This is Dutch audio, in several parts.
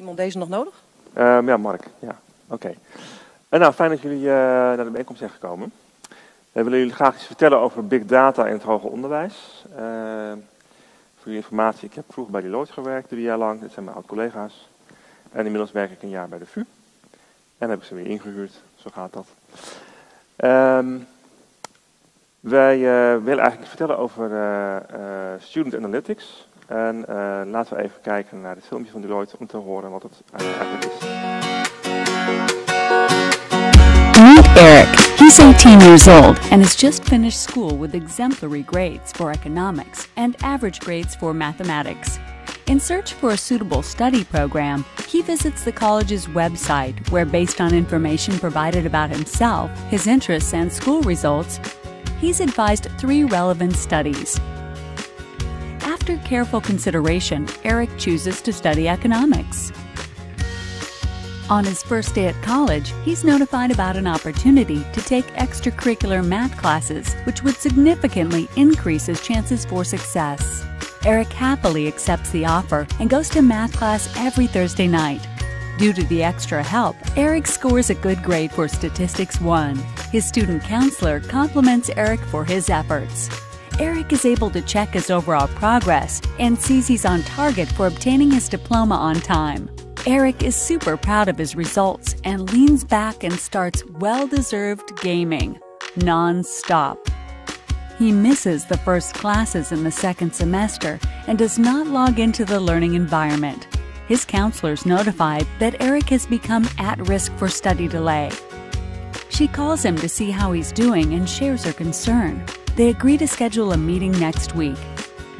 Timon deze nog nodig? Um, ja, Mark. Ja, oké. En nou, fijn dat jullie uh, naar de bijeenkomst zijn gekomen. We willen jullie graag iets vertellen over big data in het hoger onderwijs. Uh, voor jullie informatie, ik heb vroeger bij Deloitte gewerkt, drie jaar lang. Dit zijn mijn oud-collega's. En inmiddels werk ik een jaar bij de VU. En heb ik ze weer ingehuurd. Zo gaat dat. Um, wij uh, willen eigenlijk vertellen over uh, Student Analytics. En eh, laten we even kijken naar het filmpje van Deloitte om te horen wat het eigenlijk is. Meet Eric. He's 18 years old and has just finished school with exemplary grades for economics and average grades for mathematics. In search for a suitable study program, he visits the college's website, where, based on information provided about himself, his interests, and school results, he's advised three relevant studies. After careful consideration, Eric chooses to study economics. On his first day at college, he's notified about an opportunity to take extracurricular math classes, which would significantly increase his chances for success. Eric happily accepts the offer and goes to math class every Thursday night. Due to the extra help, Eric scores a good grade for Statistics 1. His student counselor compliments Eric for his efforts. Eric is able to check his overall progress and sees he's on target for obtaining his diploma on time. Eric is super proud of his results and leans back and starts well deserved gaming non stop. He misses the first classes in the second semester and does not log into the learning environment. His counselors notified that Eric has become at risk for study delay. She calls him to see how he's doing and shares her concern. They agree to schedule a meeting next week.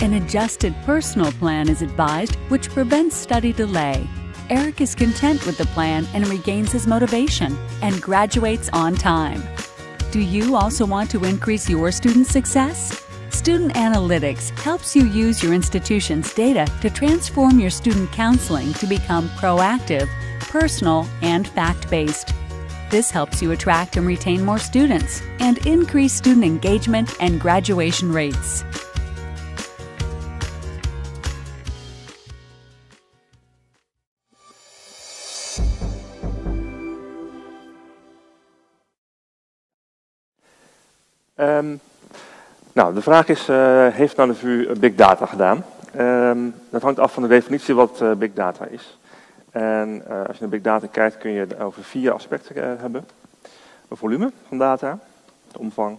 An adjusted personal plan is advised, which prevents study delay. Eric is content with the plan and regains his motivation and graduates on time. Do you also want to increase your student success? Student Analytics helps you use your institution's data to transform your student counseling to become proactive, personal, and fact based. This helps you attract and retain more students and increase student engagement and graduation rates. Um, nou, de vraag is, uh, heeft nou VU big data gedaan? Um, dat hangt af van de definitie wat uh, big data is. En uh, als je naar big data kijkt kun je het over vier aspecten hebben. Het volume van data, de omvang,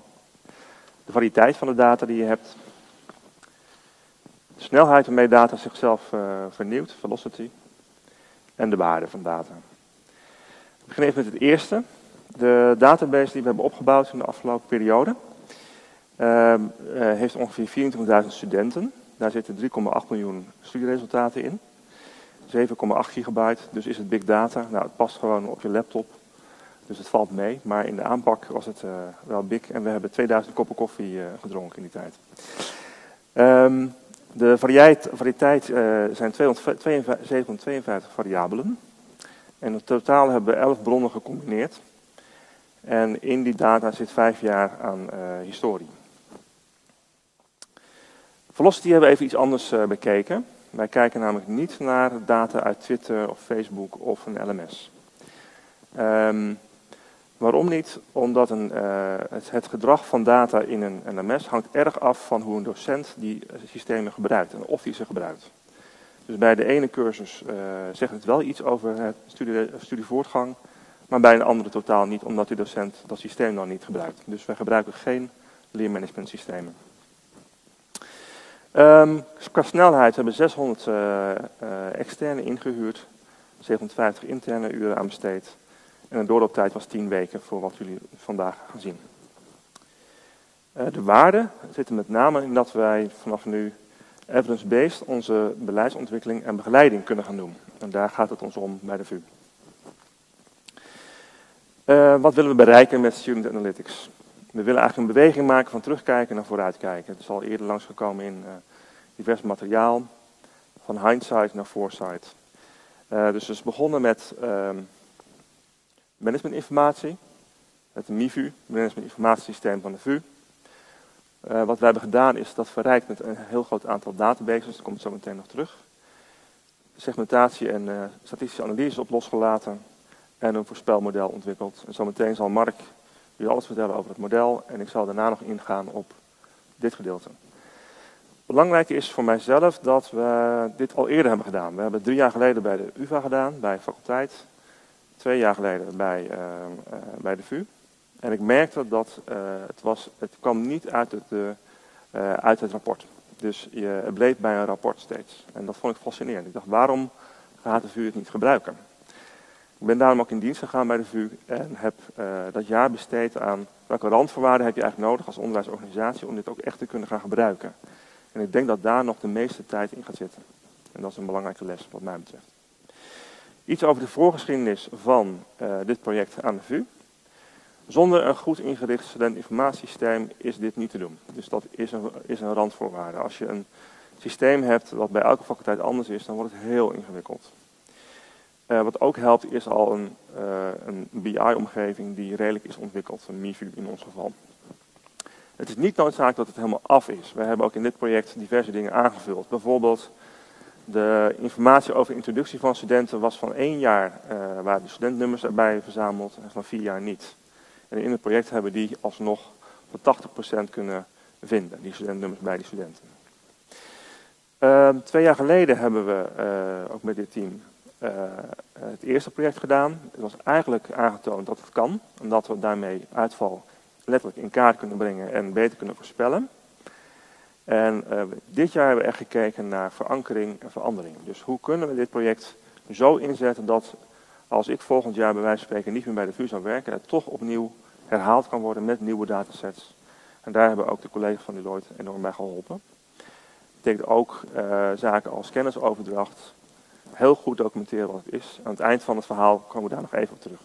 de variëteit van de data die je hebt, de snelheid waarmee data zichzelf vernieuwt, velocity, en de waarde van data. We beginnen even met het eerste. De database die we hebben opgebouwd in de afgelopen periode uh, heeft ongeveer 24.000 studenten. Daar zitten 3,8 miljoen studieresultaten in. 7,8 gigabyte, dus is het big data. Nou, het past gewoon op je laptop, dus het valt mee. Maar in de aanpak was het uh, wel big en we hebben 2000 koppen koffie uh, gedronken in die tijd. Um, de variëteit, uh, zijn 752 variabelen. En in totaal hebben we 11 bronnen gecombineerd. En in die data zit vijf jaar aan historie. Velocity hebben we even iets anders bekeken. Wij kijken namelijk niet naar data uit Twitter of Facebook of een LMS. Ehm, waarom niet? Omdat een, uh, het, gedrag van data in een LMS hangt erg af van hoe een docent die systemen gebruikt en of die ze gebruikt. Dus bij de ene cursus uh, zegt het wel iets over het studie, studievoortgang, maar bij een andere totaal niet, omdat die docent dat systeem dan niet gebruikt. Dus wij gebruiken geen leermanagement systemen. Um, qua snelheid hebben we 600 uh, uh, externe ingehuurd, 750 interne uren aan besteed. En een doorlooptijd was 10 weken voor wat jullie vandaag gaan zien. Uh, de waarde zit met name in dat wij vanaf nu evidence-based onze beleidsontwikkeling en begeleiding kunnen gaan doen. En daar gaat het ons om bij de VU. Wat willen we bereiken met Student Analytics? We willen eigenlijk een beweging maken van terugkijken naar vooruitkijken. Het is al eerder langsgekomen in uh, divers materiaal, van hindsight naar foresight. Uh, dus het is begonnen met uh, managementinformatie, het MIVU, Management Informatiesysteem van de VU. Uh, wat wij hebben gedaan is dat verrijkt met een heel groot aantal databases, daar komt zo meteen nog terug. segmentatie en statistische analyse op losgelaten en een voorspelmodel ontwikkeld. En zometeen zal Mark u alles vertellen over het model en ik zal daarna nog ingaan op dit gedeelte. Belangrijk is voor mijzelf dat we dit al eerder hebben gedaan. We hebben het drie jaar geleden bij de UvA gedaan, bij faculteit. Twee jaar geleden bij, uh, uh, bij de VU. En ik merkte dat uh, het, was, het kwam niet uit het, uit het rapport. Dus je, het bleef bij een rapport steeds. En dat vond ik fascinerend. Ik dacht, waarom gaat de VU het niet gebruiken? Ik ben daarom ook in dienst gegaan bij de VU en heb dat jaar besteed aan welke randvoorwaarden heb je eigenlijk nodig als onderwijsorganisatie om dit ook echt te kunnen gaan gebruiken. En ik denk dat daar nog de meeste tijd in gaat zitten. En dat is een belangrijke les wat mij betreft. Iets over de voorgeschiedenis van uh, dit project aan de VU. Zonder een goed ingericht studentinformatiesysteem is dit niet te doen. Dus dat is een, is een randvoorwaarde. Als je een systeem hebt dat bij elke faculteit anders is, dan wordt het heel ingewikkeld. Uh, wat ook helpt is al een, uh, een BI-omgeving die redelijk is ontwikkeld, een MIVU in ons geval. Het is niet noodzakelijk dat het helemaal af is. We hebben ook in dit project diverse dingen aangevuld. Bijvoorbeeld de informatie over introductie van studenten was van één jaar, uh, waar de studentnummers erbij verzameld, en van vier jaar niet. En in het project hebben we die alsnog voor 80% kunnen vinden, die studentnummers bij die studenten. Uh, twee jaar geleden hebben we ook met dit team het eerste project gedaan. Het was eigenlijk aangetoond dat het kan, omdat we daarmee uitval letterlijk in kaart kunnen brengen en beter kunnen voorspellen. En uh, dit jaar hebben we echt gekeken naar verankering en verandering. Dus hoe kunnen we dit project zo inzetten dat als ik volgend jaar bij wijze van spreken niet meer bij de VU zou werken, het toch opnieuw herhaald kan worden met nieuwe datasets. En daar hebben ook de collega's van Deloitte enorm bij geholpen. Dat betekent ook uh, zaken als kennisoverdracht, heel goed documenteren wat het is. Aan het eind van het verhaal komen we daar nog even op terug.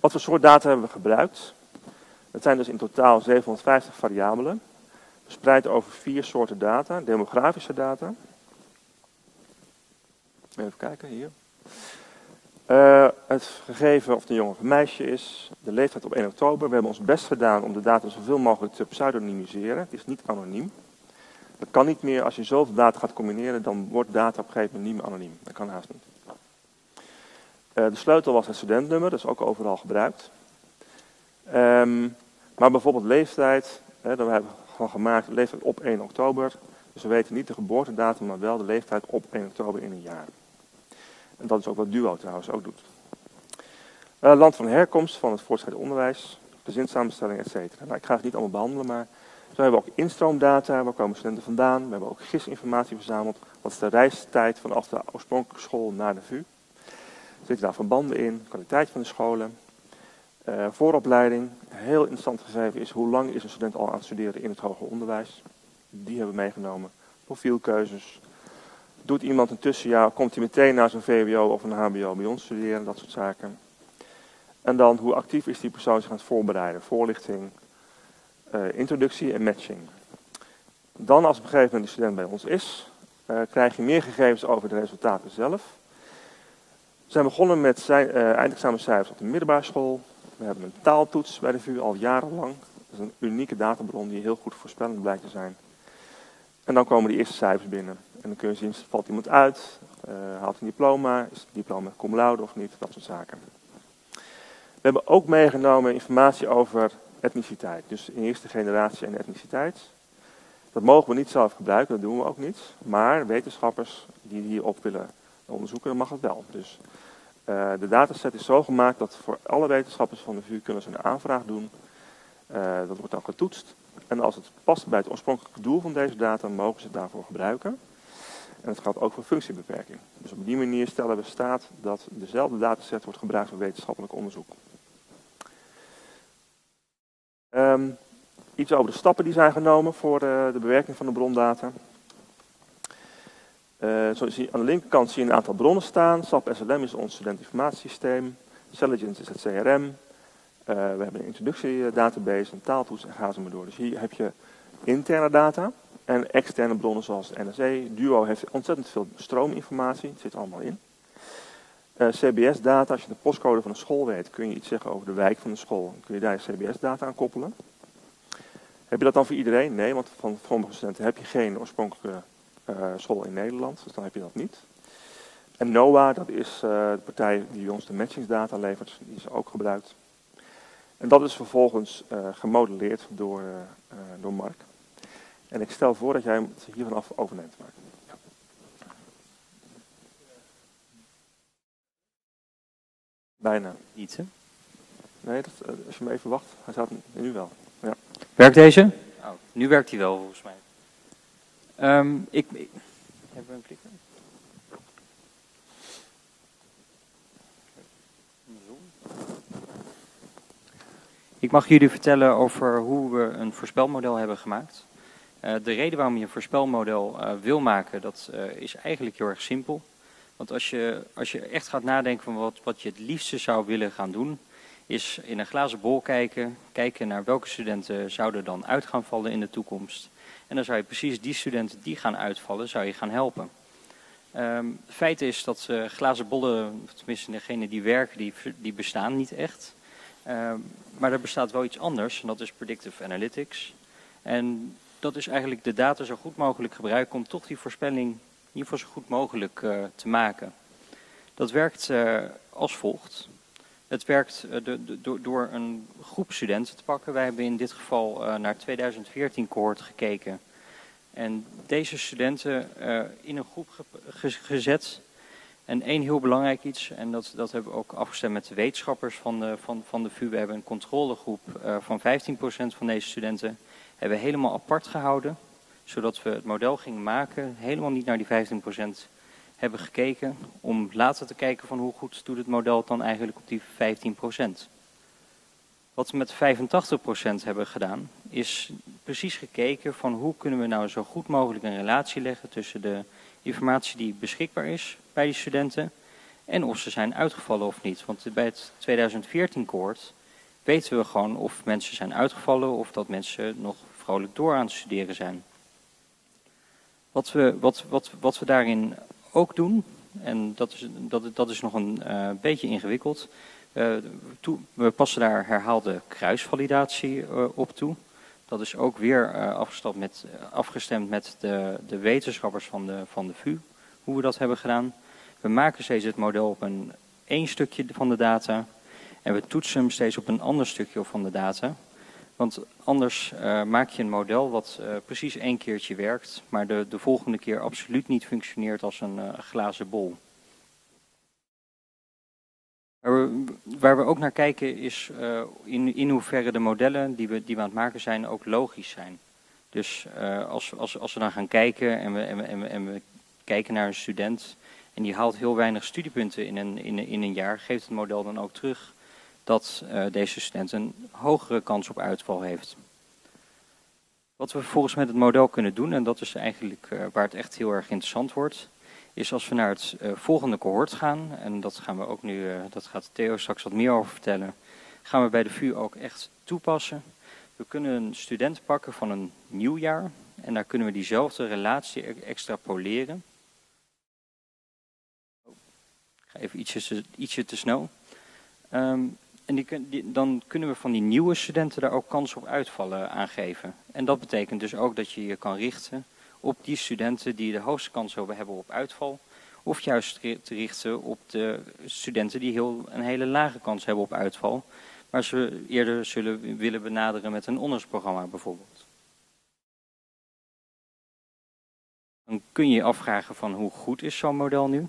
Wat voor soort data hebben we gebruikt? Het zijn dus in totaal 750 variabelen, verspreid over vier soorten data. Demografische data. Even kijken, hier. Uh, het gegeven of een jongen of een meisje is, de leeftijd op 1 oktober. We hebben ons best gedaan om de data zoveel mogelijk te pseudonymiseren. Het is niet anoniem. Dat kan niet meer, als je zoveel data gaat combineren, dan wordt data op een gegeven moment niet meer anoniem. Dat kan haast niet. Uh, de sleutel was het studentnummer, dat is ook overal gebruikt. Um, maar bijvoorbeeld leeftijd, hè, hebben we gewoon gemaakt, leeftijd op 1 oktober. Dus we weten niet de geboortedatum, maar wel de leeftijd op 1 oktober in een jaar. En dat is ook wat Duo trouwens ook doet. Uh, land van herkomst van het voortgezet onderwijs, gezinssamenstelling, etc. Nou, ik ga het niet allemaal behandelen, maar zo hebben we ook instroomdata, waar komen studenten vandaan. We hebben ook gisinformatie verzameld. Wat is de reistijd vanaf de oorspronkelijke school naar de VU? Zitten daar verbanden in, kwaliteit van de scholen, uh, vooropleiding. Heel interessant gegeven is hoe lang is een student al aan het studeren in het hoger onderwijs. Die hebben we meegenomen. Profielkeuzes. Doet iemand een tussenjaar, komt hij meteen naar zijn VWO of een HBO bij ons studeren, dat soort zaken. En dan hoe actief is die persoon zich aan het voorbereiden. Voorlichting, introductie en matching. Dan als op een gegeven moment de student bij ons is, uh, krijg je meer gegevens over de resultaten zelf. We zijn begonnen met zijn, uh, eindexamencijfers op de middelbare school. We hebben een taaltoets bij de VU al jarenlang. Dat is een unieke databron die heel goed voorspellend blijkt te zijn. En dan komen die eerste cijfers binnen. En dan kun je zien, valt iemand uit, uh, haalt een diploma, is het diploma cum laude of niet, dat soort zaken. We hebben ook meegenomen informatie over etniciteit. Dus eerste generatie en etniciteit. Dat mogen we niet zelf gebruiken, dat doen we ook niet. Maar wetenschappers die hierop willen onderzoeken, mag het wel. Dus uh, de dataset is zo gemaakt dat voor alle wetenschappers van de VU kunnen ze een aanvraag doen. Uh, dat wordt dan getoetst. En als het past bij het oorspronkelijke doel van deze data, mogen ze het daarvoor gebruiken. En het gaat ook voor functiebeperking. Dus op die manier stellen we staat dat dezelfde dataset wordt gebruikt voor wetenschappelijk onderzoek. Um, iets over de stappen die zijn genomen voor de, de bewerking van de brondata. Je aan de linkerkant zie je een aantal bronnen staan. SAP SLM is ons studentinformatiesysteem. Celligence is het CRM. Uh, we hebben een introductiedatabase, een taaltoets en ga zo maar door. Dus hier heb je interne data en externe bronnen zoals NSE. Duo heeft ontzettend veel stroominformatie, het zit allemaal in. Uh, CBS-data, als je de postcode van een school weet, kun je iets zeggen over de wijk van de school. Kun je daar CBS-data aan koppelen. Heb je dat dan voor iedereen? Nee, want van sommige studenten heb je geen oorspronkelijke school in Nederland, dus dan heb je dat niet. En NOAA, dat is de partij die ons de matchingsdata levert, die is ook gebruikt. En dat is vervolgens gemodelleerd door, door Mark. En ik stel voor dat jij hem hier vanaf overneemt, Mark. Bijna. Niet, hè? Nee, dat, als je me even wacht, hij staat nu wel. Ja. Werkt deze? Oh, nu werkt hij wel, volgens mij. Um, ik, ik, hebben we een klikker? Ik mag jullie vertellen over hoe we een voorspelmodel hebben gemaakt. Uh, de reden waarom je een voorspelmodel uh, wil maken, dat uh, is eigenlijk heel erg simpel. Want als je, als je echt gaat nadenken van wat, wat je het liefste zou willen gaan doen, is in een glazen bol kijken, kijken naar welke studenten zouden dan uit gaan vallen in de toekomst. En dan zou je precies die studenten die gaan uitvallen, zou je gaan helpen. Um, feit is dat uh, glazen bollen, tenminste degene die werken, die, die bestaan niet echt. Um, maar er bestaat wel iets anders, en dat is predictive analytics. En dat is eigenlijk de data zo goed mogelijk gebruiken om toch die voorspelling in ieder geval zo goed mogelijk uh, te maken. Dat werkt uh, als volgt. Het werkt de, door een groep studenten te pakken. Wij hebben in dit geval naar 2014 cohort gekeken. En deze studenten in een groep ge gezet. En één heel belangrijk iets, en dat, dat hebben we ook afgestemd met de wetenschappers van de, van, van de VU. We hebben een controlegroep van 15% van deze studenten hebben helemaal apart gehouden. Zodat we het model gingen maken, helemaal niet naar die 15% hebben gekeken om later te kijken van hoe goed doet het model dan eigenlijk op die 15%. Wat we met 85% hebben gedaan, is precies gekeken van hoe kunnen we nou zo goed mogelijk een relatie leggen tussen de informatie die beschikbaar is bij die studenten en of ze zijn uitgevallen of niet. Want bij het 2014 koord weten we gewoon of mensen zijn uitgevallen of dat mensen nog vrolijk door aan het studeren zijn. Wat we, wat, wat, wat we daarin ook doen, en dat is, dat, dat is nog een uh, beetje ingewikkeld. Toe, we passen daar herhaalde kruisvalidatie uh, op toe. Dat is ook weer afgestemd met, afgestemd met de, de wetenschappers van de, van de VU, hoe we dat hebben gedaan. We maken steeds het model op een één stukje van de data en we toetsen hem steeds op een ander stukje van de data. Want anders uh, maak je een model wat uh, precies één keertje werkt, maar de, de volgende keer absoluut niet functioneert als een uh, glazen bol. Waar we, waar we, ook naar kijken is in, in hoeverre de modellen die we, die we aan het maken zijn ook logisch zijn. Dus als, als, als we dan gaan kijken en we, en, we, en, we, en we kijken naar een student en die haalt heel weinig studiepunten in een, in, in een jaar, geeft het model dan ook terug dat uh, deze student een hogere kans op uitval heeft. Wat we vervolgens met het model kunnen doen, en dat is eigenlijk uh, waar het echt heel erg interessant wordt, is als we naar het uh, volgende cohort gaan, en dat gaan we ook nu, dat gaat Theo straks wat meer over vertellen, gaan we bij de VU ook echt toepassen. We kunnen een student pakken van een nieuw jaar, en daar kunnen we diezelfde relatie extrapoleren. Ik ga even ietsje, ietsje te snel. Um, en die, dan kunnen we van die nieuwe studenten daar ook kans op uitvallen aangeven. En dat betekent dus ook dat je je kan richten op die studenten die de hoogste kans hebben op uitval. Of juist te richten op de studenten die heel, een hele lage kans hebben op uitval. Maar ze eerder zullen willen benaderen met een ondersprogramma bijvoorbeeld. Dan kun je je afvragen van hoe goed is zo'n model nu?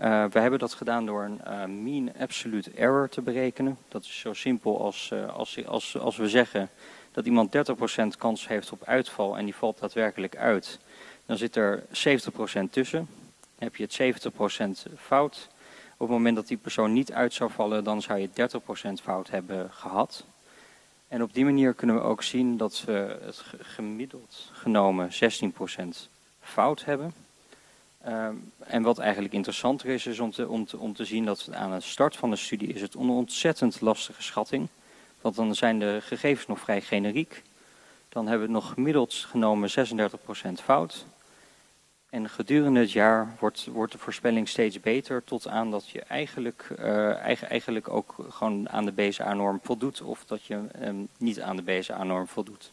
Uh, we hebben dat gedaan door een uh, mean absolute error te berekenen. Dat is zo simpel als, uh, als, als, als we zeggen dat iemand 30% kans heeft op uitval en die valt daadwerkelijk uit. Dan zit er 70% tussen. Dan heb je het 70% fout. Op het moment dat die persoon niet uit zou vallen, dan zou je 30% fout hebben gehad. En op die manier kunnen we ook zien dat we het gemiddeld genomen 16% fout hebben. Um, en wat eigenlijk interessanter is, is om te, om, te, zien dat aan de start van de studie is het een ontzettend lastige schatting. Want dan zijn de gegevens nog vrij generiek. Dan hebben we nog gemiddeld genomen 36% fout. En gedurende het jaar wordt, wordt de voorspelling steeds beter tot aan dat je eigenlijk, uh, eigenlijk ook gewoon aan de BSA-norm voldoet of dat je um, niet aan de BSA-norm voldoet.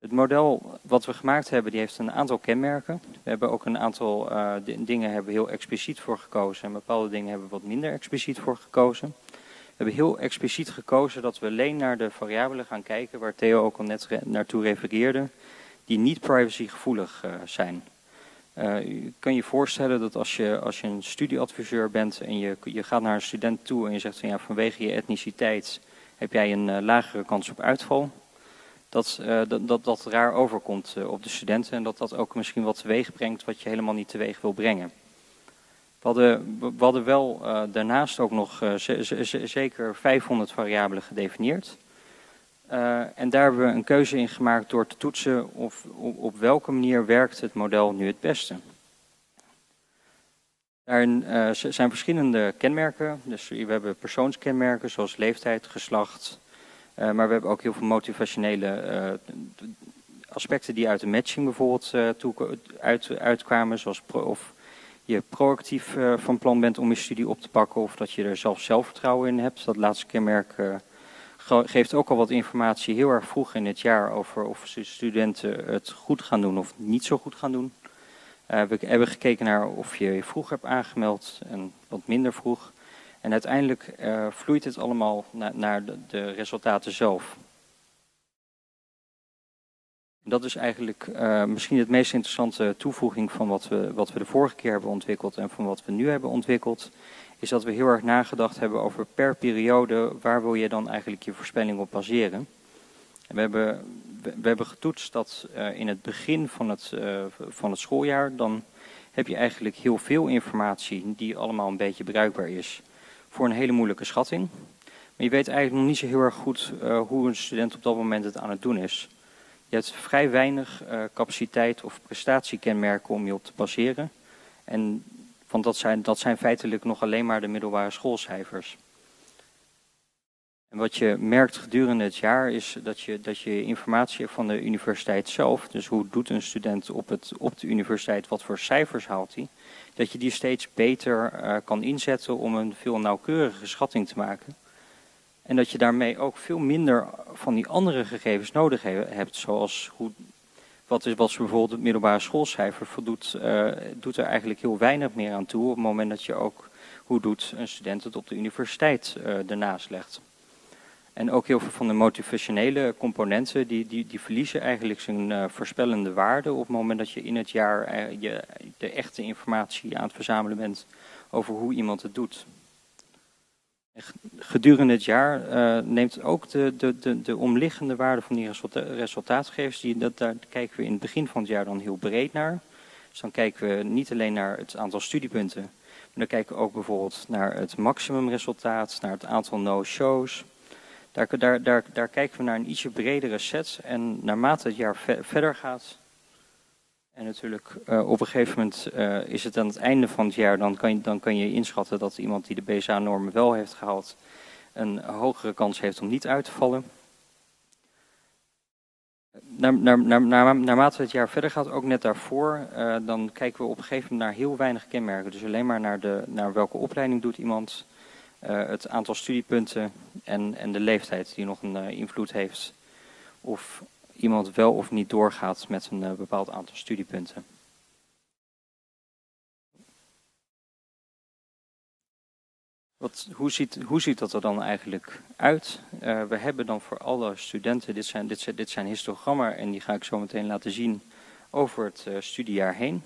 Het model wat we gemaakt hebben, die heeft een aantal kenmerken. We hebben ook een aantal uh, dingen hebben heel expliciet voor gekozen en bepaalde dingen hebben we wat minder expliciet voor gekozen. We hebben heel expliciet gekozen dat we alleen naar de variabelen gaan kijken, waar Theo ook al net naartoe refereerde, die niet privacygevoelig uh, zijn. Uh, je kan je voorstellen dat als je, als je een studieadviseur bent en je, je gaat naar een student toe en je zegt van ja, vanwege je etniciteit heb jij een lagere kans op uitval. Dat, uh, dat, dat, dat raar overkomt op de studenten en dat dat ook misschien wat teweeg brengt wat je helemaal niet teweeg wil brengen. We hadden, hadden wel daarnaast ook nog zeker 500 variabelen gedefinieerd. En daar hebben we een keuze in gemaakt door te toetsen of, op, op welke manier werkt het model nu het beste. Uh, zijn verschillende kenmerken. Dus we hebben persoonskenmerken zoals leeftijd, geslacht. Uh, maar we hebben ook heel veel motivationele aspecten die uit de matching bijvoorbeeld uit, uitkwamen. Zoals of je proactief van plan bent om je studie op te pakken of dat je er zelf zelfvertrouwen in hebt. Dat laatste kenmerk geeft ook al wat informatie heel erg vroeg in het jaar over of studenten het goed gaan doen of niet zo goed gaan doen. We hebben gekeken naar of je je vroeg hebt aangemeld en wat minder vroeg. En uiteindelijk uh, vloeit het allemaal na, naar de, de, resultaten zelf. Dat is eigenlijk uh, misschien het meest interessante toevoeging van wat we, wat we de vorige keer hebben ontwikkeld en van wat we nu hebben ontwikkeld is dat we heel erg nagedacht hebben over per periode waar wil je dan eigenlijk je voorspelling op baseren. En we hebben, we, hebben getoetst dat uh, in het begin van het, van het schooljaar, dan heb je eigenlijk heel veel informatie die allemaal een beetje bruikbaar is voor een hele moeilijke schatting. Maar je weet eigenlijk nog niet zo heel erg goed uh, hoe een student op dat moment het aan het doen is. Je hebt vrij weinig capaciteit of prestatiekenmerken om je op te baseren. En want dat zijn, dat zijn feitelijk nog alleen maar de middelbare schoolcijfers. En wat je merkt gedurende het jaar is dat je, dat je informatie van de universiteit zelf, dus hoe doet een student op, het, op de universiteit, wat voor cijfers haalt hij, dat je die steeds beter uh, kan inzetten om een veel nauwkeurige schatting te maken. En dat je daarmee ook veel minder van die andere gegevens nodig hebt, zoals hoe wat is bijvoorbeeld het middelbare schoolcijfer voldoet, uh, doet er eigenlijk heel weinig meer aan toe op het moment dat je ook hoe doet een student het op de universiteit uh, ernaast legt. En ook heel veel van de motivationele componenten, die, die, die verliezen eigenlijk zijn uh, voorspellende waarde op het moment dat je in het jaar je, de echte informatie aan het verzamelen bent over hoe iemand het doet. Gedurende het jaar uh, neemt ook de, de, de, de, omliggende waarde van die resulta resultaatgevers, die, dat, daar kijken we in het begin van het jaar dan heel breed naar. Dus dan kijken we niet alleen naar het aantal studiepunten, maar dan kijken we ook bijvoorbeeld naar het maximumresultaat, naar het aantal no-shows. Daar, daar, daar, daar kijken we naar een ietsje bredere set en naarmate het jaar ve verder gaat, en natuurlijk uh, op een gegeven moment uh, is het aan het einde van het jaar, dan kan je, dan kan je inschatten dat iemand die de BSA-normen wel heeft gehaald, een hogere kans heeft om niet uit te vallen. Naar, naar, naar, naar, naarmate het jaar verder gaat, ook net daarvoor, uh, dan kijken we op een gegeven moment naar heel weinig kenmerken. Dus alleen maar naar, de, naar welke opleiding doet iemand, het aantal studiepunten en, en de leeftijd die nog een invloed heeft. Of iemand wel of niet doorgaat met een uh, bepaald aantal studiepunten. Wat, hoe, ziet, hoe ziet dat er dan eigenlijk uit? We hebben dan voor alle studenten, dit zijn, dit, zijn, dit zijn histogrammen en die ga ik zo meteen laten zien over het studiejaar heen.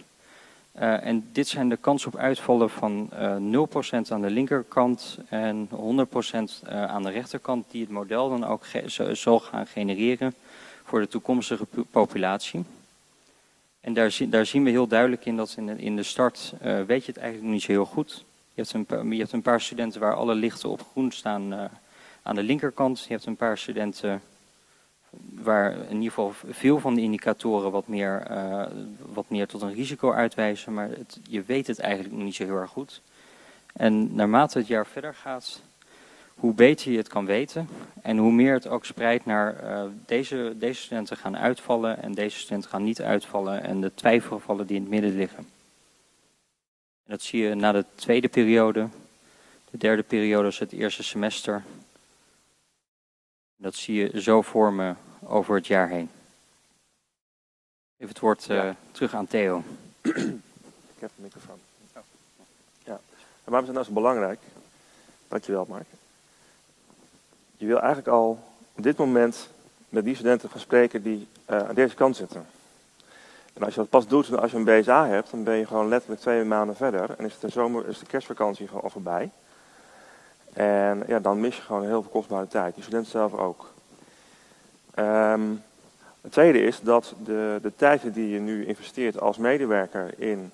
Uh, en dit zijn de kans op uitvallen van uh, 0% aan de linkerkant en 100% uh, aan de rechterkant, die het model dan ook zal gaan genereren voor de toekomstige populatie. En daar, daar, zien we heel duidelijk in dat in de, in de start weet je het eigenlijk niet zo heel goed. Je hebt, een, je hebt een paar studenten waar alle lichten op groen staan aan de linkerkant. Je hebt een paar studenten waar in ieder geval veel van de indicatoren wat meer, uh, wat meer tot een risico uitwijzen. Maar je weet het eigenlijk nog niet zo heel erg goed. En naarmate het jaar verder gaat, hoe beter je het kan weten en hoe meer het ook spreidt naar uh, deze, deze studenten gaan uitvallen en deze studenten gaan niet uitvallen en de twijfelgevallen die in het midden liggen. En dat zie je na de tweede periode. De derde periode is het eerste semester. Dat zie je zo vormen over het jaar heen. Even het woord uh, terug aan Theo. Ik heb de microfoon. Oh. Ja. En waarom is het nou zo belangrijk? Dankjewel, Mark. Je wil eigenlijk al op dit moment met die studenten gaan spreken die uh, aan deze kant zitten. En als je dat pas doet als je een BSA hebt, dan ben je gewoon letterlijk twee maanden verder. En is de, zomer, is de kerstvakantie gewoon al voorbij. En ja, dan mis je gewoon heel veel kostbare tijd. Die studenten zelf ook. Um, het tweede is dat de, de tijd die je nu investeert als medewerker in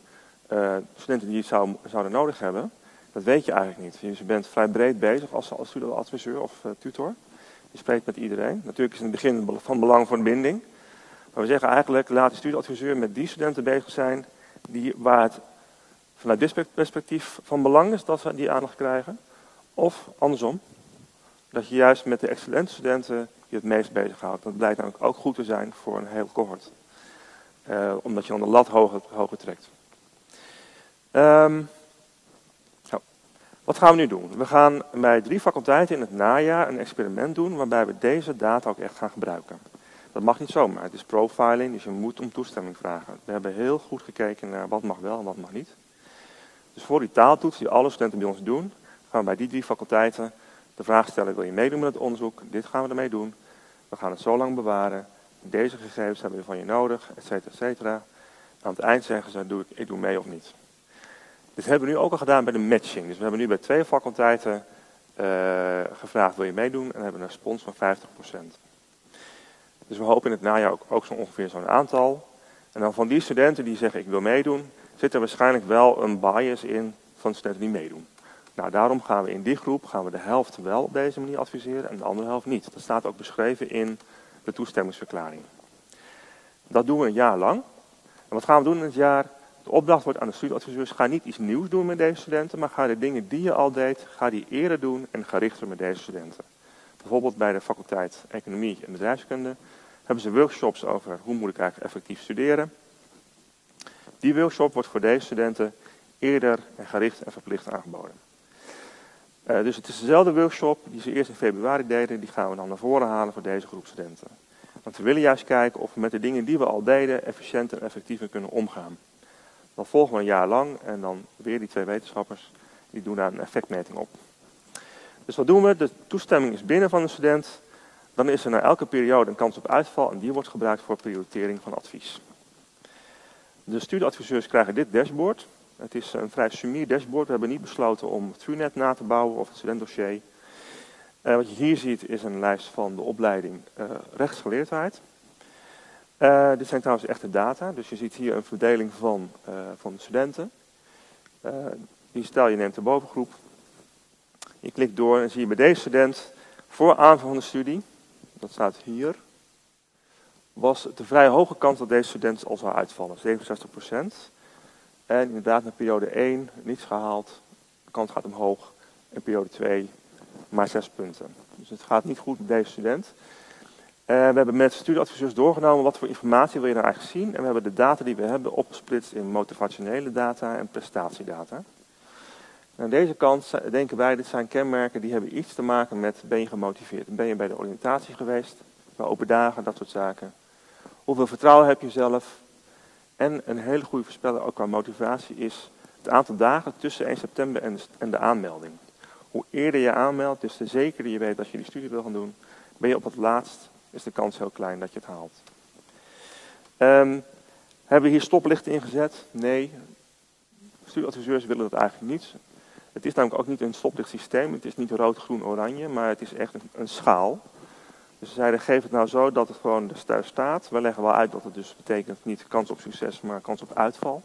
uh, studenten die het zou, zouden nodig hebben, dat weet je eigenlijk niet. Dus je bent vrij breed bezig als, als of uh, tutor. Je spreekt met iedereen. Natuurlijk is in het begin van belang voor een binding. Maar we zeggen eigenlijk, laat de studieadviseur met die studenten bezig zijn die, waar het vanuit dit perspectief van belang is dat ze die aandacht krijgen. Of andersom, dat je juist met de excellente studenten je het meest bezighoudt. Dat blijkt namelijk ook goed te zijn voor een heel cohort. Uh, omdat je dan de lat hoger, hoger trekt. Nou, wat gaan we nu doen? We gaan bij drie faculteiten in het najaar een experiment doen waarbij we deze data ook echt gaan gebruiken. Dat mag niet zomaar. Het is profiling, dus je moet om toestemming vragen. We hebben heel goed gekeken naar wat mag wel en wat mag niet. Dus voor die taaltoets die alle studenten bij ons doen, gaan we bij die drie faculteiten de vraag stellen, wil je meedoen met het onderzoek? Dit gaan we ermee doen. We gaan het zo lang bewaren. Deze gegevens hebben we van je nodig, et cetera, et cetera. Aan het eind zeggen ze, doe ik, ik doe mee of niet. Dit hebben we nu ook al gedaan bij de matching. Dus we hebben nu bij twee faculteiten uh, gevraagd, wil je meedoen? En hebben een respons van 50%. Dus we hopen in het najaar ook, ook zo ongeveer zo'n aantal. En dan van die studenten die zeggen, ik wil meedoen, zit er waarschijnlijk wel een bias in van studenten die meedoen. Nou, daarom gaan we in die groep gaan we de helft wel op deze manier adviseren en de andere helft niet. Dat staat ook beschreven in de toestemmingsverklaring. Dat doen we een jaar lang. En wat gaan we doen in het jaar? De opdracht wordt aan de studieadviseurs, ga niet iets nieuws doen met deze studenten, maar ga de dingen die je al deed, ga die eerder doen en ga richten met deze studenten. Bijvoorbeeld bij de faculteit Economie en Bedrijfskunde hebben ze workshops over hoe moet ik eigenlijk effectief studeren. Die workshop wordt voor deze studenten eerder en gericht en verplicht aangeboden. Uh, dus het is dezelfde workshop die ze eerst in februari deden, die gaan we dan naar voren halen voor deze groep studenten. Want we willen juist kijken of we met de dingen die we al deden efficiënter en effectiever kunnen omgaan. Dan volgen we een jaar lang en dan weer die twee wetenschappers, die doen daar een effectmeting op. Dus wat doen we? De toestemming is binnen van de student. Dan is er na elke periode een kans op uitval en die wordt gebruikt voor prioritering van advies. De studieadviseurs krijgen dit dashboard. Het is een vrij sumier dashboard. We hebben niet besloten om TrueNet na te bouwen of het studentdossier. Uh, wat je hier ziet is een lijst van de opleiding uh, rechtsgeleerdheid. Uh, dit zijn trouwens echte data, dus je ziet hier een verdeling van, van de studenten. die stel je neemt de bovengroep. Je klikt door en zie je bij deze student voor aanvang van de studie, dat staat hier, was het een vrij hoge kans dat deze student al zou uitvallen, 67 procent. En inderdaad, na periode 1 niets gehaald. De kans gaat omhoog. En periode 2 maar 6 punten. Dus het gaat niet goed met deze student. Uh, we hebben met studieadviseurs doorgenomen wat voor informatie wil je nou eigenlijk zien. En we hebben de data die we hebben opgesplitst in motivationele data en prestatiedata. Aan deze kant denken wij, dit zijn kenmerken die hebben iets te maken met ben je gemotiveerd. Ben je bij de oriëntatie geweest, bij open dagen, dat soort zaken. Hoeveel vertrouwen heb je zelf? En een hele goede voorspeller ook qua motivatie is het aantal dagen tussen 1 september en, de aanmelding. Hoe eerder je aanmeldt, dus de zekerder je weet dat je die studie wil gaan doen, ben je op het laatst, is de kans heel klein dat je het haalt. Um, hebben we hier stoplichten ingezet? Nee. Studieadviseurs willen dat eigenlijk niet. Het is namelijk ook niet een stoplichtsysteem. Het is niet rood, groen, oranje, maar het is echt een, een schaal. Dus ze zeiden, geef het nou zo dat het gewoon daar staat. We leggen wel uit dat het dus betekent niet kans op succes, maar kans op uitval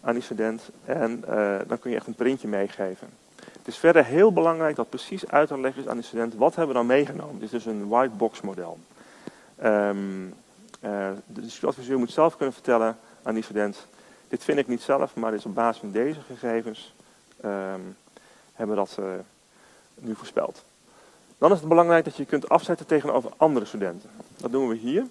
aan die student. En uh, dan kun je echt een printje meegeven. Het is verder heel belangrijk dat precies uit te leggen is aan die student, wat hebben we dan meegenomen? Dit is dus een white box model. Um, uh, de studieadviseur moet zelf kunnen vertellen aan die student, dit vind ik niet zelf, maar is op basis van deze gegevens um, hebben we dat uh, nu voorspeld. Dan is het belangrijk dat je kunt afzetten tegenover andere studenten. Dat doen we hier,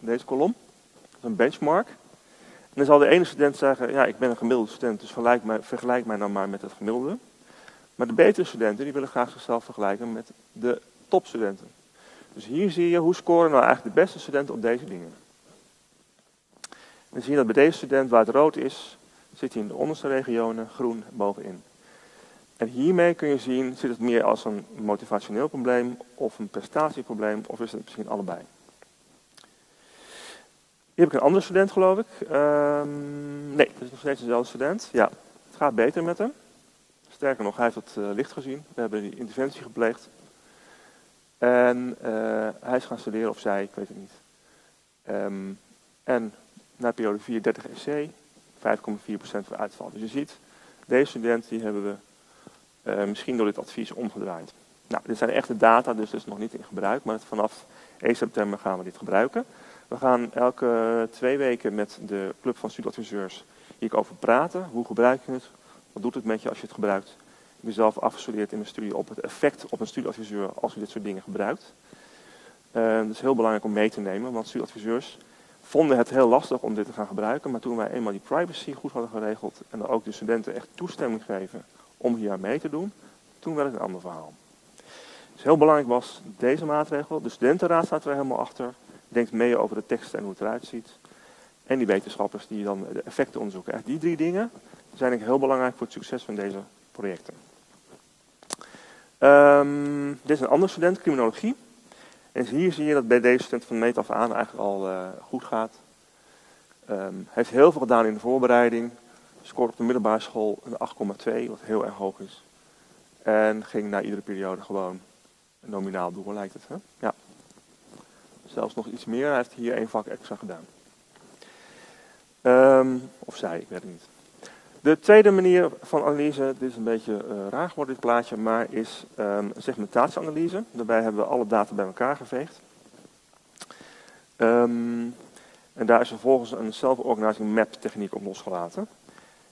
in deze kolom. Dat is een benchmark. En dan zal de ene student zeggen, ja, ik ben een gemiddelde student, dus vergelijk mij, vergelijk mij dan maar met het gemiddelde. Maar de betere studenten, die willen graag zichzelf vergelijken met de topstudenten. Dus hier zie je, hoe scoren nou eigenlijk de beste studenten op deze dingen. Dan zie je dat bij deze student waar het rood is, zit hij in de onderste regionen, groen bovenin. En hiermee kun je zien, zit het meer als een motivationeel probleem of een prestatieprobleem, of is het misschien allebei. Hier heb ik een andere student, geloof ik. Um, nee, dat is nog steeds dezelfde student. Ja, het gaat beter met hem. Sterker nog, hij heeft het uh, licht gezien. We hebben die interventie gepleegd. En uh, hij is gaan studeren, of zij, ik weet het niet. Um, en na periode 4, 30 EC, 5,4% voor uitval. Dus je ziet, deze student die hebben we uh, misschien door dit advies omgedraaid. Nou, dit zijn echte data, dus is nog niet in gebruik. Maar vanaf 1 september gaan we dit gebruiken. We gaan elke twee weken met de club van studieadviseurs hierover praten. Hoe gebruik je het? Wat doet het met je als je het gebruikt? Ik ben zelf afgestudeerd in mijn studie op het effect op een studieadviseur als je dit soort dingen gebruikt. Uh, dat is heel belangrijk om mee te nemen, want studieadviseurs vonden het heel lastig om dit te gaan gebruiken. Maar toen wij eenmaal die privacy goed hadden geregeld en ook de studenten echt toestemming geven om hier aan mee te doen, toen werd het een ander verhaal. Dus heel belangrijk was deze maatregel. De studentenraad staat er helemaal achter. Denkt mee over de tekst en hoe het eruit ziet. En die wetenschappers die dan de effecten onderzoeken. Echt die drie dingen zijn heel belangrijk voor het succes van deze projecten. Um, dit is een andere student, criminologie. En hier zie je dat bij deze student van meet af aan eigenlijk al uh, goed gaat. Um, heeft heel veel gedaan in de voorbereiding. Scoort op de middelbare school een 8,2, wat heel erg hoog is. En ging na iedere periode gewoon nominaal door, lijkt het. Hè? Ja. Zelfs nog iets meer. Hij heeft hier één vak extra gedaan. Um, of zij, ik weet het niet. De tweede manier van analyse, dit is een beetje uh, raar geworden dit plaatje, maar is um, segmentatieanalyse. Daarbij hebben we alle data bij elkaar geveegd. Um, en daar is vervolgens een self-organizing map techniek op losgelaten.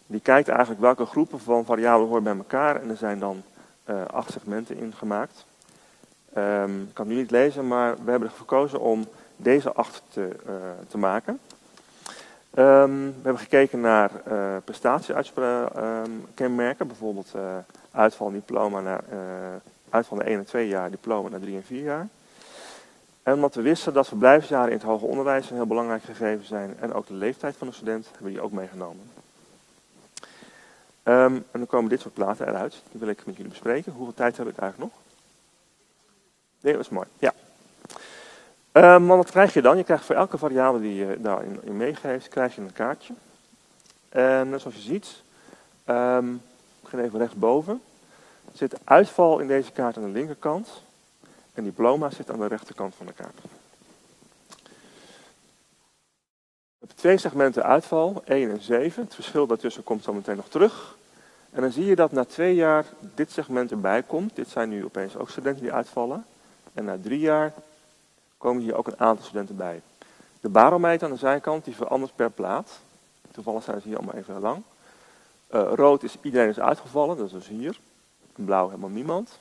Die kijkt eigenlijk welke groepen van variabelen horen bij elkaar en er zijn dan uh, acht segmenten in gemaakt. Um, ik kan het nu niet lezen, maar we hebben ervoor gekozen om deze acht te, uh, te maken. Um, we hebben gekeken naar uh, prestatiekenmerken, um, bijvoorbeeld uitval diploma naar uitval naar 1 en 2 jaar, diploma naar 3 en 4 jaar. En omdat we wisten dat verblijfsjaren in het hoger onderwijs een heel belangrijk gegeven zijn en ook de leeftijd van de student, hebben we die ook meegenomen. Um, en dan komen dit soort platen eruit. Die wil ik met jullie bespreken. Hoeveel tijd heb ik eigenlijk nog? Nee, dat is mooi. Ja. Um, maar wat krijg je dan? Je krijgt voor elke variabele die je daarin in meegeeft, krijg je een kaartje. En zoals je ziet, um, ik ga even rechtsboven, zit uitval in deze kaart aan de linkerkant. En diploma zit aan de rechterkant van de kaart. We hebben twee segmenten uitval, 1 en 7. Het verschil daartussen komt zo meteen nog terug. En dan zie je dat na twee jaar dit segment erbij komt. Dit zijn nu opeens ook studenten die uitvallen. En na drie jaar komen hier ook een aantal studenten bij. De barometer aan de zijkant die verandert per plaat. Toevallig zijn ze hier allemaal even lang. Uh, rood is iedereen is uitgevallen, dat is dus hier. Blauw helemaal niemand.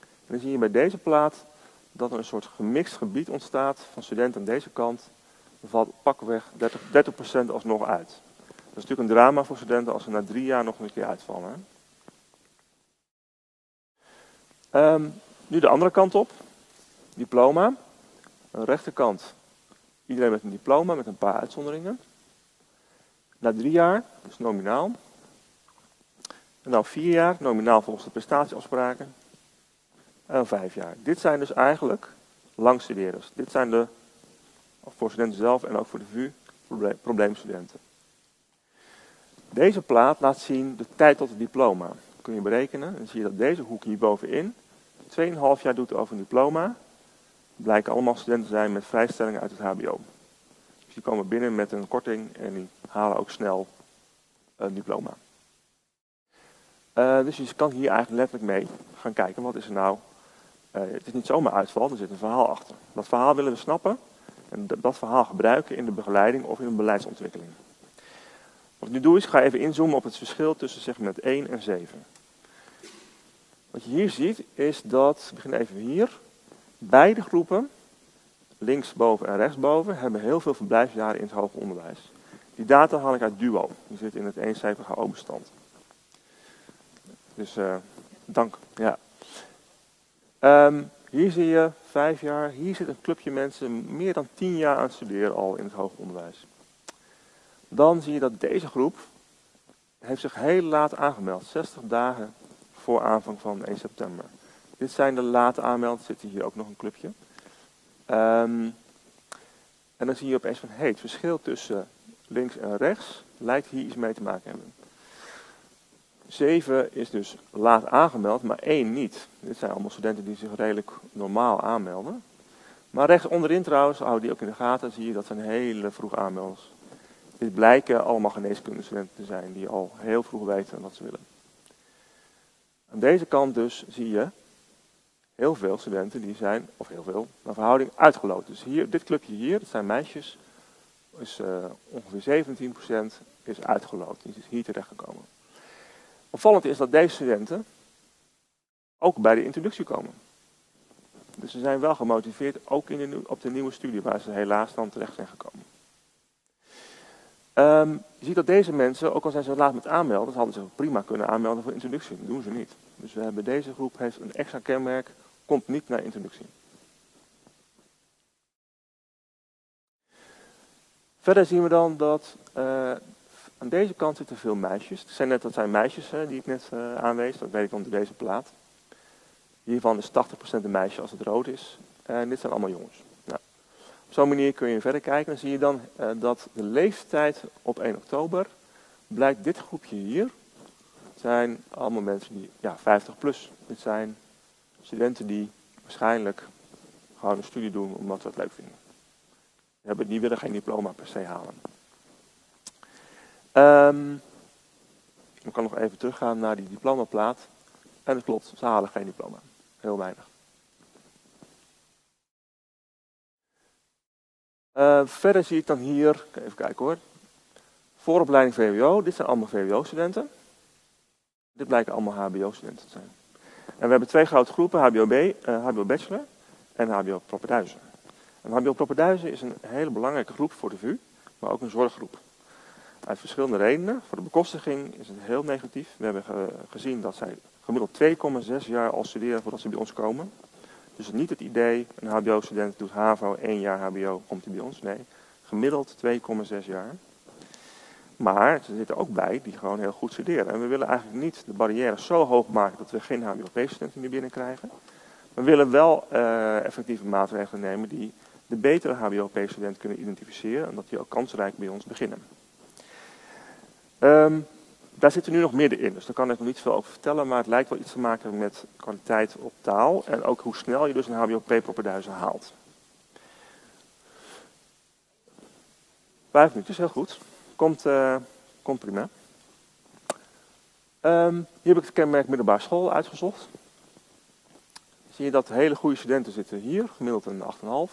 En dan zie je bij deze plaat dat er een soort gemixt gebied ontstaat van studenten aan deze kant. Valt pakweg 30%, 30 alsnog uit. Dat is natuurlijk een drama voor studenten als ze na drie jaar nog een keer uitvallen. Um, nu de andere kant op. Diploma. Aan de rechterkant iedereen met een diploma met een paar uitzonderingen. Na drie jaar, dus nominaal. En dan vier jaar, nominaal volgens de prestatieafspraken. En vijf jaar. Dit zijn dus eigenlijk langstudeerders. Dit zijn de, voor studenten zelf en ook voor de VU, probleemstudenten. Deze plaat laat zien de tijd tot het diploma. Dat kun je berekenen. Dan zie je dat deze hoek hier bovenin 2,5 jaar doet over een diploma. Blijken allemaal studenten zijn met vrijstellingen uit het HBO. Dus die komen binnen met een korting en die halen ook snel een diploma. Uh, dus je kan hier eigenlijk letterlijk mee gaan kijken, wat is er nou... Uh, het is niet zomaar uitval, er zit een verhaal achter. Dat verhaal willen we snappen en dat verhaal gebruiken in de begeleiding of in een beleidsontwikkeling. Wat ik nu doe is, ik ga even inzoomen op het verschil tussen segment 1 en 7. Wat je hier ziet is dat, ik begin even hier, beide groepen, linksboven en rechtsboven, hebben heel veel verblijfsjaren in het hoger onderwijs. Die data haal ik uit Duo, die zit in het eencijferige HO-bestand. Dus uh, dank. Ja. Um, hier zie je vijf jaar, hier zit een clubje mensen meer dan tien jaar aan het studeren al in het hoger onderwijs. dan zie je dat deze groep heeft zich heel laat aangemeld. 60 dagen voor aanvang van 1 september. Dit zijn de late aanmelders. Zit hier ook nog een clubje. Ehm, en dan zie je opeens van, hey, het verschil tussen links en rechts lijkt hier iets mee te maken hebben. 7 is dus laat aangemeld, maar 1 niet. Dit zijn allemaal studenten die zich redelijk normaal aanmelden. Maar rechts onderin trouwens, hou die ook in de gaten, zie je dat zijn hele vroeg aanmelders. Dit blijken allemaal geneeskundestudenten te zijn die al heel vroeg weten wat ze willen. Aan deze kant dus zie je heel veel studenten die zijn, of heel veel, naar verhouding uitgeloot. Dus hier, dit clubje hier, dat zijn meisjes, is uh, ongeveer 17% is uitgeloot. Die is hier terechtgekomen. Opvallend is dat deze studenten ook bij de introductie komen. Dus ze zijn wel gemotiveerd, ook in de, op de nieuwe studie waar ze helaas dan terecht zijn gekomen. Um, je ziet dat deze mensen, ook al zijn ze laat met aanmelden, hadden ze prima kunnen aanmelden voor introductie. Dat doen ze niet. Dus we hebben deze groep heeft een extra kenmerk, komt niet naar introductie. Verder zien we dan dat uh, aan deze kant zitten veel meisjes. Het zijn net dat zijn meisjes hè, die ik net uh, aanwees, dat weet ik onder deze plaat. Hiervan is 80% de meisje als het rood is. En dit zijn allemaal jongens. Nou, op zo'n manier kun je verder kijken. Dan zie je dan uh, dat de leeftijd op 1 oktober blijkt dit groepje hier zijn allemaal mensen die ja, 50 plus. Dit zijn studenten die waarschijnlijk gewoon een studie doen omdat ze het leuk vinden. Die willen geen diploma per se halen. Um, ik kan nog even teruggaan naar die diplomaplaat. En het klopt, ze halen geen diploma. Heel weinig. Uh, verder zie ik dan hier, even kijken hoor. Vooropleiding VWO, dit zijn allemaal VWO-studenten. Dit blijken allemaal HBO-studenten te zijn. En we hebben twee grote groepen, HBO, uh, HBO Bachelor en HBO Properduizen. En HBO Properduizen is een hele belangrijke groep voor de VU, maar ook een zorggroep. Uit verschillende redenen. Voor de bekostiging is het heel negatief. We hebben gezien dat zij gemiddeld 2,6 jaar al studeren voordat ze bij ons komen. Dus niet het idee, een hbo-student doet HAVO, één jaar hbo, komt hij bij ons. Nee, gemiddeld 2,6 jaar. Maar ze zitten ook bij die gewoon heel goed studeren. En we willen eigenlijk niet de barrière zo hoog maken dat we geen hbo-studenten meer binnenkrijgen. We willen wel uh, effectieve maatregelen nemen die de betere hbo-student kunnen identificeren. En dat die ook kansrijk bij ons beginnen. Um, daar zitten nu nog midden in, dus daar kan ik nog niet veel over vertellen, maar het lijkt wel iets te maken met kwaliteit op taal en ook hoe snel je dus een HBOP-proppenduizen haalt. Vijf minuten is heel goed. Komt, uh, komt prima. Um, hier heb ik het kenmerk middelbare school uitgezocht. Zie je dat hele goede studenten zitten hier, gemiddeld een 8,5.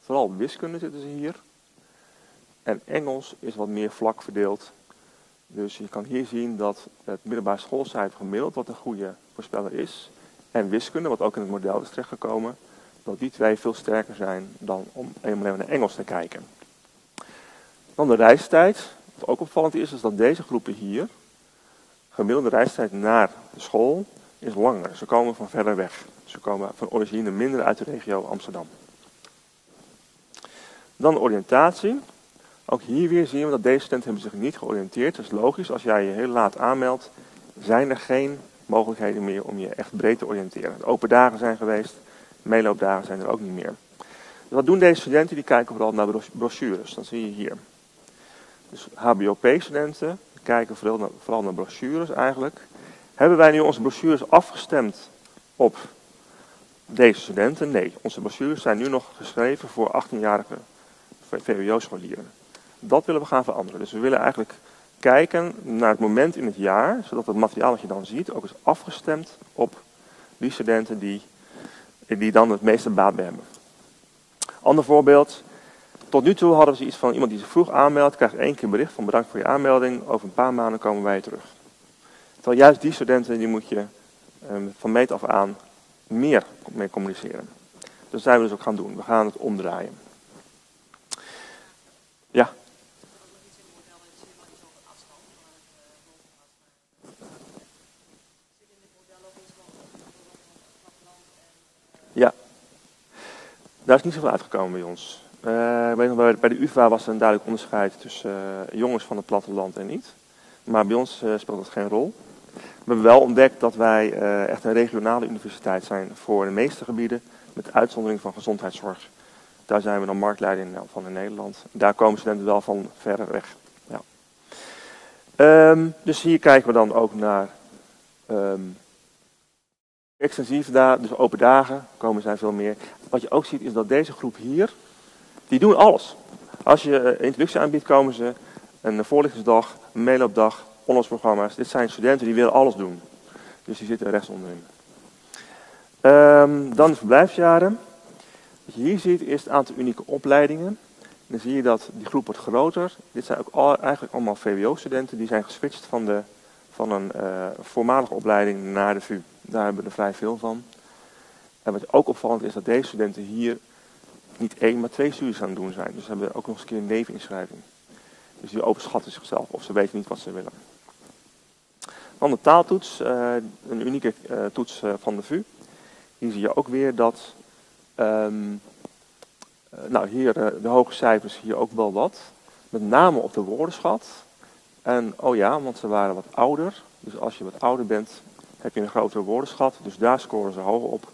Vooral wiskunde zitten ze hier. En Engels is wat meer vlak verdeeld dus je kan hier zien dat het middelbaar schoolcijfer gemiddeld, wat een goede voorspeller is, en wiskunde, wat ook in het model is terechtgekomen, dat die twee veel sterker zijn dan om alleen naar Engels te kijken. Dan de reistijd. Wat ook opvallend is, is dat deze groepen hier, gemiddelde reistijd naar de school, is langer. Ze komen van verder weg. Ze komen van origine minder uit de regio Amsterdam. Dan oriëntatie. Ook hier weer zien we dat deze studenten hebben zich niet georiënteerd. Dat is logisch, als jij je heel laat aanmeldt, zijn er geen mogelijkheden meer om je echt breed te oriënteren. De open dagen zijn geweest, meeloopdagen zijn er ook niet meer. Dus wat doen deze studenten? Die kijken vooral naar brochures. Dat zie je hier. Dus HBOP-studenten kijken vooral naar, vooral naar brochures eigenlijk. Hebben wij nu onze brochures afgestemd op deze studenten? Nee, onze brochures zijn nu nog geschreven voor 18-jarige VWO-scholieren. Dat willen we gaan veranderen. Dus we willen eigenlijk kijken naar het moment in het jaar, zodat het materiaal dat je dan ziet ook is afgestemd op die studenten die, die dan het meeste baat bij hebben. Ander voorbeeld. Tot nu toe hadden ze iets van iemand die zich vroeg aanmeldt, krijgt één keer bericht van bedankt voor je aanmelding, over een paar maanden komen wij terug. Terwijl juist die studenten, die moet je um, van meet af aan meer mee communiceren. Dus dat zijn we dus ook gaan doen. We gaan het omdraaien. Ja. Ja. Daar is niet zoveel uitgekomen bij ons. Uh, ik weet nog, bij, bij de UvA was er een duidelijk onderscheid tussen uh, jongens van het platteland en niet. Maar bij ons uh, speelt dat geen rol. We hebben wel ontdekt dat wij echt een regionale universiteit zijn voor de meeste gebieden, met uitzondering van gezondheidszorg. Daar zijn we dan marktleider van in Nederland. Daar komen studenten wel van verder weg. Ja. Um, dus hier kijken we dan ook naar um, extensief daar, dus open dagen, komen zijn veel meer. Wat je ook ziet is dat deze groep hier, die doen alles. Als je introductie aanbiedt, komen ze een voorlichtingsdag, een meeloopdag, onderwijsprogramma's. Dit zijn studenten die willen alles doen. Dus die zitten rechts onderin. Um, dan de verblijfsjaren. Wat je hier ziet is het aantal unieke opleidingen. En dan zie je dat die groep wordt groter. Dit zijn ook eigenlijk allemaal VWO-studenten die zijn geswitcht van, de, van een uh, voormalige opleiding naar de VU. Daar hebben we er vrij veel van. En wat ook opvallend is dat deze studenten hier niet één, maar twee studies aan het doen zijn. Dus ze hebben ook nog eens een keer een neveninschrijving. Dus die overschatten zichzelf of ze weten niet wat ze willen. Dan de taaltoets, uh, een unieke uh, toets van de VU. Hier zie je ook weer dat, um, nou hier de hoge cijfers, hier ook wel wat. Met name op de woordenschat. En oh ja, want ze waren wat ouder. Dus als je wat ouder bent, heb je een grotere woordenschat. Dus daar scoren ze hoger op.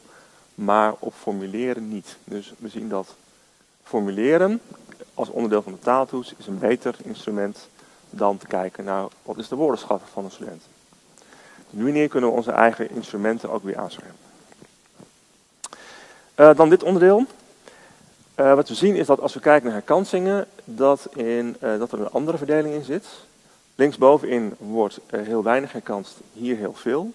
Maar op formuleren niet. Dus we zien dat formuleren als onderdeel van de taaltoets is een beter instrument dan te kijken naar wat is de woordenschat van een student. Dus wanneer kunnen we onze eigen instrumenten ook weer aanscherpen. Uh, dan dit onderdeel. Uh, wat we zien is dat als we kijken naar herkansingen, dat, in, uh, dat er een andere verdeling in zit. Linksbovenin wordt heel weinig herkanst, hier heel veel.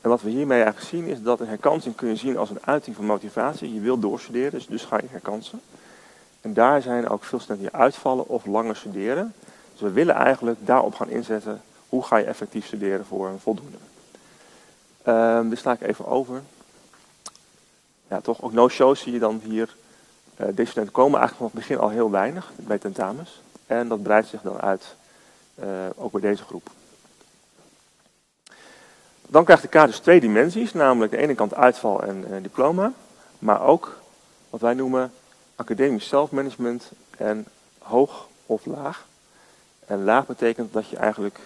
En wat we hiermee eigenlijk zien is dat een herkansing kun je zien als een uiting van motivatie. Je wil doorstuderen, dus, dus ga je herkansen. En daar zijn ook veel studenten die uitvallen of langer studeren. Dus we willen eigenlijk daarop gaan inzetten. Hoe ga je effectief studeren voor een voldoende? Um, dit sla ik even over. Ja, toch, ook no-shows zie je dan hier. Uh, deze studenten komen eigenlijk vanaf het begin al heel weinig bij tentamens. En dat breidt zich dan uit, uh, ook bij deze groep. Dan krijgt de kaart dus twee dimensies, namelijk de ene kant uitval en uh, diploma, maar ook wat wij noemen academisch zelfmanagement en hoog of laag. En laag betekent dat je eigenlijk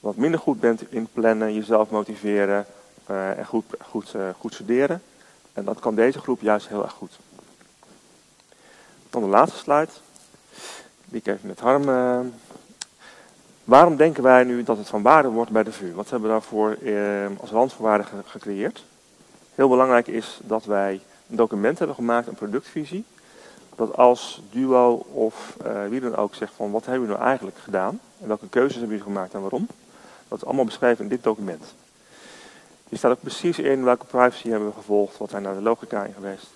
wat minder goed bent in plannen, jezelf motiveren uh, en goed, goed, goed studeren. En dat kan deze groep juist heel erg goed. Dan de laatste slide, die ik even met Harm Waarom denken wij nu dat het van waarde wordt bij de VU? Wat hebben we daarvoor eh, als randvoorwaarden ge gecreëerd? Heel belangrijk is dat wij een document hebben gemaakt, een productvisie. Dat als duo of uh, wie dan ook zegt van wat hebben we nou eigenlijk gedaan? En welke keuzes hebben jullie gemaakt en waarom? Dat is allemaal beschreven in dit document. Hier staat ook precies in welke privacy hebben we gevolgd, wat zijn naar de logica in geweest.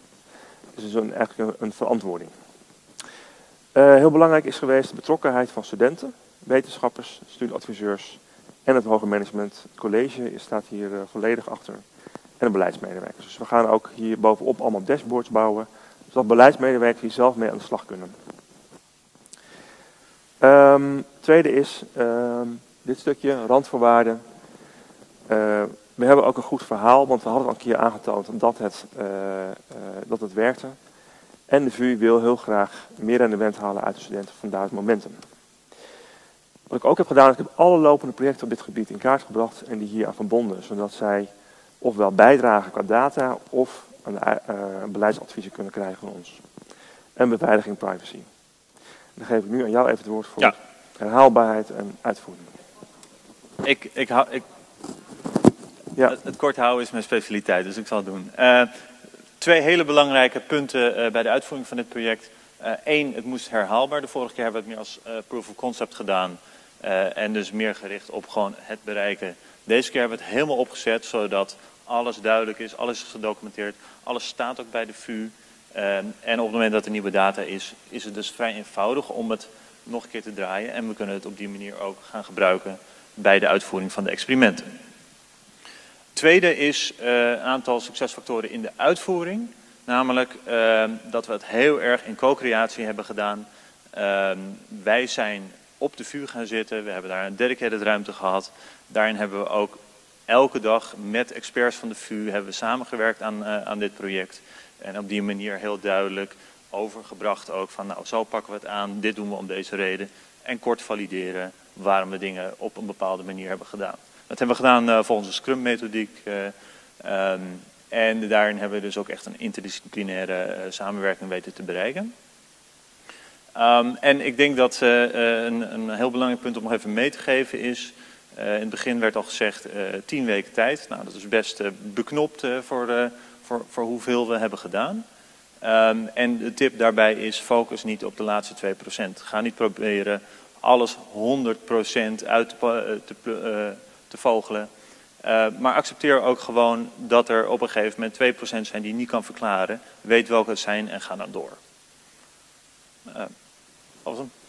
Dus is een, eigenlijk een, een verantwoording. Uh, heel belangrijk is geweest de betrokkenheid van studenten wetenschappers, studieadviseurs en het hoger management. College staat hier uh, volledig achter. En de beleidsmedewerkers. Dus we gaan ook hier bovenop allemaal dashboards bouwen. Zodat beleidsmedewerkers hier zelf mee aan de slag kunnen. Um, tweede is um, dit stukje, randvoorwaarden. Uh, we hebben ook een goed verhaal, want we hadden al een keer aangetoond dat het, uh, dat het werkte. En de VU wil heel graag meer rendement halen uit de studenten, vandaar het momentum. Wat ik ook heb gedaan, is ik heb alle lopende projecten op dit gebied in kaart gebracht en die hier aan verbonden. Zodat zij ofwel bijdragen qua data of een, uh, beleidsadviezen kunnen krijgen van ons. En beveiliging privacy. Dan geef ik nu aan jou even het woord voor ja. herhaalbaarheid en uitvoering. Ik, ik, hou, ik ja. het, het, kort houden is mijn specialiteit, dus ik zal het doen. Uh, twee hele belangrijke punten uh, bij de uitvoering van dit project. Eén, het moest herhaalbaar. De vorige keer hebben we het meer als proof of concept gedaan. Uh, en dus meer gericht op gewoon het bereiken. Deze keer hebben we het helemaal opgezet zodat alles duidelijk is, alles is gedocumenteerd, alles staat ook bij de VU. Uh, en op het moment dat er nieuwe data is, is het dus vrij eenvoudig om het nog een keer te draaien. En we kunnen het op die manier ook gaan gebruiken bij de uitvoering van de experimenten. Tweede is een aantal succesfactoren in de uitvoering. Namelijk dat we het heel erg in co-creatie hebben gedaan. wij zijn op de vuur gaan zitten. We hebben daar een dedicated ruimte gehad. Daarin hebben we ook elke dag met experts van de VU hebben we samengewerkt aan, uh, aan dit project. En op die manier heel duidelijk overgebracht ook van nou zo pakken we het aan, dit doen we om deze reden. En kort valideren waarom we dingen op een bepaalde manier hebben gedaan. Dat hebben we gedaan uh, volgens de Scrum methodiek. Uh, um, en daarin hebben we dus ook echt een interdisciplinaire samenwerking weten te bereiken. Um, en ik denk dat een, een, heel belangrijk punt om nog even mee te geven is... in het begin werd al gezegd tien weken tijd. Nou, dat is best beknopt voor, voor, voor hoeveel we hebben gedaan. Um, en de tip daarbij is focus niet op de laatste 2%. Ga niet proberen alles 100% uit te, te, te vogelen. Uh, maar accepteer ook gewoon dat er op een gegeven moment 2% zijn die je niet kan verklaren. Weet welke het zijn en ga dan door. Uh, dat was hem.